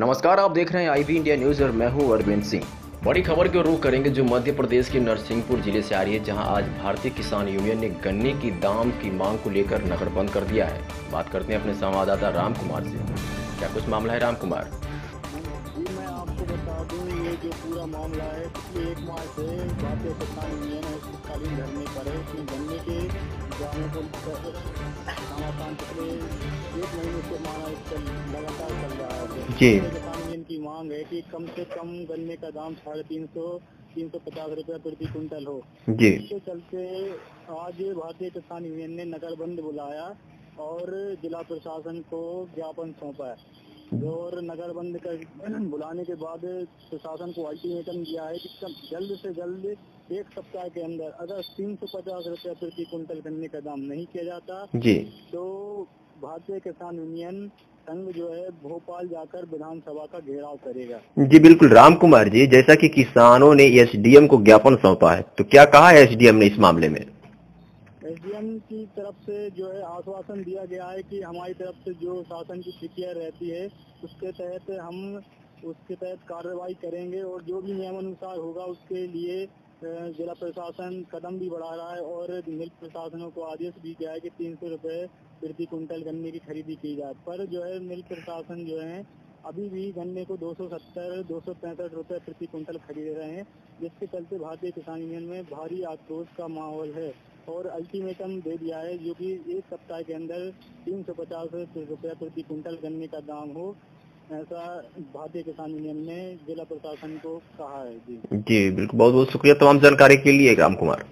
नमस्कार, आप देख रहे हैं आईबी इंडिया न्यूज़ और मैं हूँ अरविंद सिंह। बड़ी खबर की रुख करेंगे जो मध्य प्रदेश के नरसिंहपुर ज़िले से आ रही है, जहाँ आज भारतीय किसान यूनियन ने गन्ने की दाम की मांग को लेकर नगर बंद कर दिया है। बात करते हैं अपने संवाददाता राम कुमार से। क्या कुछ मामला है, राम कुमार? ये जो पूरा मामला है, पिछले एक माह से भारतीय किसान यूनियन है शीतकालीन धरने पर है। इसमें गन्ने के दामों को समाधान पिछले एक महीने से माना लगातार चल रहा है। जी। भारतीय किसान यूनियन की मांग है कि कम से कम गन्ने का दाम साढ़े तीन सौ तीन सौ पचास रुपये प्रति कुंटल हो। जी। इसके चलते आज भारतीय किसान यूनियन ने नगर बंद बुलाया और जिला प्रशासन को ज्ञापन सौंपा है। और नगर बंद कर बुलाने के बाद प्रशासन को अल्टीमेटम दिया है कि जल्द से जल्द एक सप्ताह के अंदर अगर तीन सौ पचास रुपये प्रति क्विंटल गन्ने का दाम नहीं किया जाता जी। तो भारतीय किसान यूनियन संघ जो है भोपाल जाकर विधानसभा का घेराव करेगा। जी बिल्कुल राम कुमार जी जैसा कि किसानों ने एसडीएम को ज्ञापन सौंपा है तो क्या कहा है एसडीएम ने इस मामले में? एसडीएम की तरफ़ से जो है आश्वासन दिया गया है कि हमारी तरफ़ से जो शासन की प्रक्रिया रहती है उसके तहत हम उसके तहत कार्रवाई करेंगे और जो भी नियमानुसार होगा उसके लिए जिला प्रशासन कदम भी बढ़ा रहा है और मिल प्रशासनों को आदेश भी किया है कि तीन सौ रुपये प्रति कुंटल गन्ने की खरीदी की जाए। पर जो है, मिल प्रशासन जो है, अभी भी गन्ने को 270 दो सौ रुपये प्रति कुंटल खरीद रहे हैं, जिसके चलते भारतीय किसान यूनियन में भारी आक्रोश का माहौल है और अल्टीमेटम दे दिया है जो कि एक सप्ताह के अंदर तीन सौ पचास रुपये प्रति कुंटल गन्ने का दाम हो। ऐसा भारतीय किसान यूनियन ने जिला प्रशासन को कहा है। जी। जी, बिल्कुल। बहुत बहुत शुक्रिया तमाम जानकारी के लिए राम कुमार